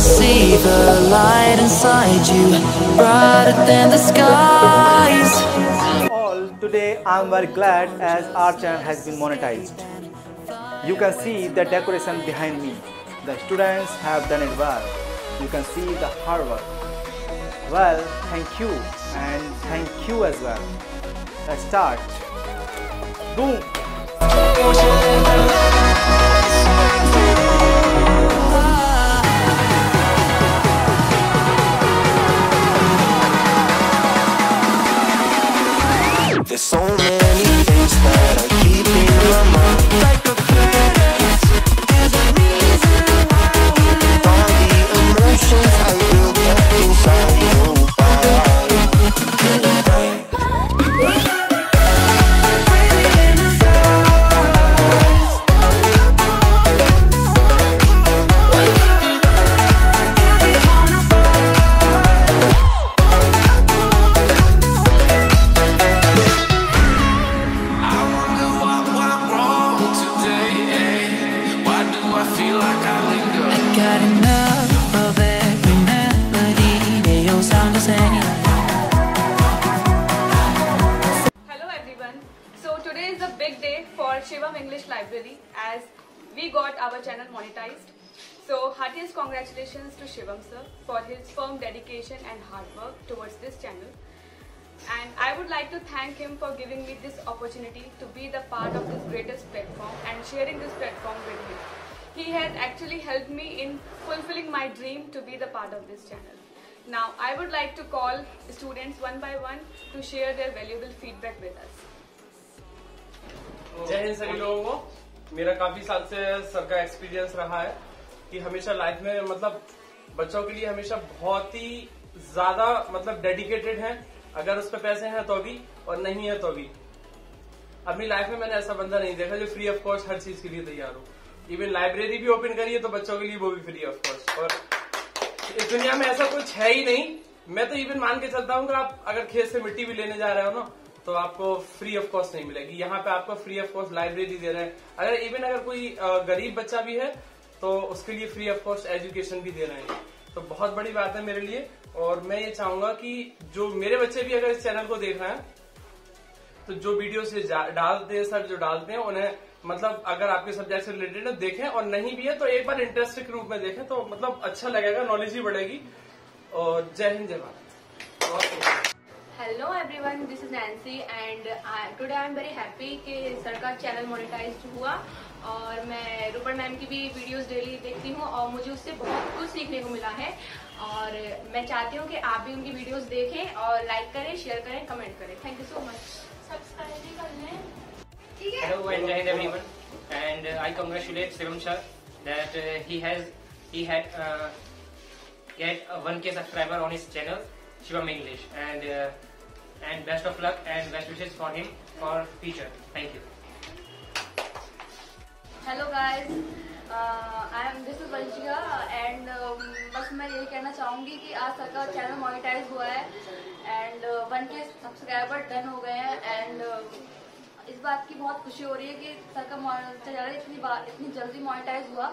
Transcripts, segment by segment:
see the light inside you, brighter than the skies. all today i'm very glad as our channel has been monetized. You can see the decoration behind me. The students have done it well. You can see the hard work. Well thank you and thank you as well. Let's start. Boom Hello everyone. So today is a big day for Shivam English Library as we got our channel monetized. So heartiest congratulations to Shivam sir for his firm dedication and hard work towards this channel. And I would like to thank him for giving me this opportunity to be the part of this greatest platform and sharing this platform with him. He has actually helped me in fulfilling my dream to be the part of this channel. Now I would like to call students one by one to share their valuable feedback with us. जय हिंद सभी लोगों को मेरा काफ़ी साल से sir का experience रहा है कि हमेशा लाइफ में मतलब बच्चों के लिए हमेशा बहुत ही ज़्यादा मतलब डेडिकेटेड है अगर उस पर पैसे हैं तो भी और नहीं है तो भी अपनी लाइफ में मैंने ऐसा बंदा नहीं देखा जो फ्री ऑफ़ कॉस्ट हर चीज़ के लिए तैयार हो इवन लाइब्रेरी भी ओपन करी है तो बच्चों के लिए वो भी फ्री ऑफ़ कॉस्ट और इस दुनिया में ऐसा कुछ है ही नहीं। मैं तो इवन मान के चलता हूँ आप अगर खेत से मिट्टी भी लेने जा रहे हो ना तो आपको फ्री ऑफ़ कॉस्ट नहीं मिलेगी। यहाँ पे आपको फ्री ऑफ़ कॉस्ट लाइब्रेरी दे रहे हैं। अगर इवन अगर कोई गरीब बच्चा भी है तो उसके लिए फ्री ऑफ़ कॉस्ट एजुकेशन भी दे रहे हैं। तो बहुत बड़ी बात है मेरे लिए। और मैं ये चाहूँगा कि जो मेरे बच्चे भी अगर इस चैनल को देख रहे हैं तो जो वीडियो से डालते हैं सर जो डालते हैं, उन्हें मतलब अगर आपके सब्जेक्ट से रिलेटेड है, देखें, और नहीं भी है तो एक बार इंटरेस्ट के रूप में देखें तो मतलब अच्छा लगेगा नॉलेज भी बढ़ेगी। और जय हिंद, जय Bharat. Hello everyone this is Nancy and today I am very happy कि सर का चैनल मोनेटाइज हुआ। और मैं रूपर मैम की भी वीडियोस डेली देखती हूँ और मुझे उससे बहुत कुछ सीखने को मिला है। और मैं चाहती हूँ कि आप भी उनकी वीडियोस देखें और लाइक करें शेयर करें कमेंट करें। Thank you Hello and Jai Hind everyone, and uh, I congratulate Shivam sir that uh, he has he had uh, get a 1k subscriber on his channel Shivam English, and uh, and best of luck and best wishes for him for future. Thank you. Hello guys I am this is Vanshika and बस मैं यही कहना चाहूंगी कि आज sir का channel monetise हुआ है and one K subscriber done हो गए हैं एंड इस बात की बहुत खुशी हो रही है कि सर का चैनल इतनी बार इतनी जल्दी मोनेटाइज हुआ।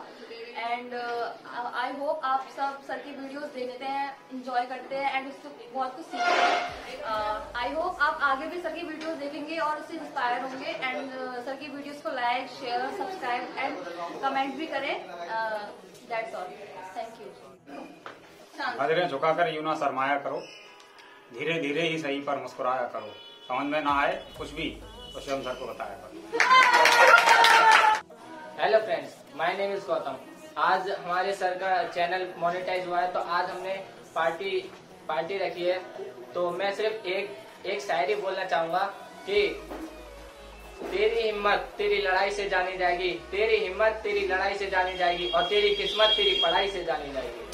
एंड आई होप आप सब सर की वीडियोस देखते हैं इंजॉय करते हैं एंड उससे बहुत कुछ सीखते हैं। आई होप आप आगे भी सर की वीडियोस देखेंगे और उससे इंस्पायर होंगे। एंड uh, सर की वीडियोस को like share subscribe and comment भी करें। दैट्स ऑल थैंक यू नज़रें झुकाकर यूँ ना शरमाया करो। धीरे धीरे ही सही पर मुस्कुराया करो। समझ में ना आए कुछ भी। तो सर को बताया hello friends my name is Gautam आज हमारे सर का चैनल मोनेटाइज हुआ है तो आज हमने पार्टी पार्टी रखी है। तो मैं सिर्फ़ एक एक शायरी बोलना चाहूँगा कि तेरी हिम्मत तेरी लड़ाई से जानी जाएगी, तेरी हिम्मत तेरी लड़ाई से जानी जाएगी, और तेरी किस्मत तेरी पढ़ाई से जानी जाएगी।